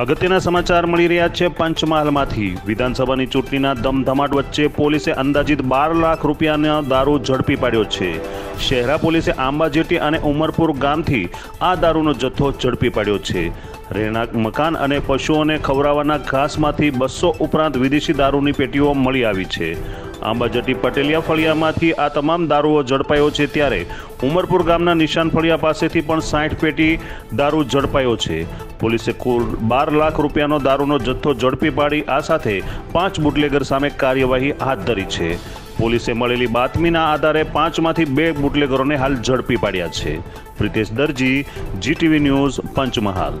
અગત્યના સમાચાર મળી રહ્યા છે પંચમહાલમાંથી. વિધાનસભાની ચૂંટણીના ધમધમાટ વચ્ચે પોલીસે અંદાજિત બાર લાખ રૂપિયાનો દારૂ ઝડપી પાડ્યો છે. શહેરા પોલીસે આંબાજેટી અને ઉમરપુર ગામથી આ દારૂનો જથ્થો ઝડપી પાડ્યો છે. રહેણાંક, મકાન અને પશુઓને ખવડાવવાના ઘાસમાંથી બસો ઉપરાંત વિદેશી દારૂની પેટીઓ મળી આવી છે. આંબાજટી પટેલિયા ફળિયામાંથી આ તમામ દારૂઓ ઝડપાયો છે ત્યારે ઉમરપુર ગામના નિશાન ફળિયા પાસેથી પણ સાઠ પેટી દારૂ ઝડપાયો છે. પોલીસે કુલ બાર લાખ રૂપિયાનો દારૂનો જથ્થો ઝડપી પાડી, આ સાથે પાંચ બુટલેગર સામે કાર્યવાહી હાથ ધરી છે. પોલીસે મળેલી બાતમીના આધારે પાંચમાંથી બે બુટલેગરોને હાલ ઝડપી પાડ્યા છે. Pritesh Darji, GTV news, Panchmahal.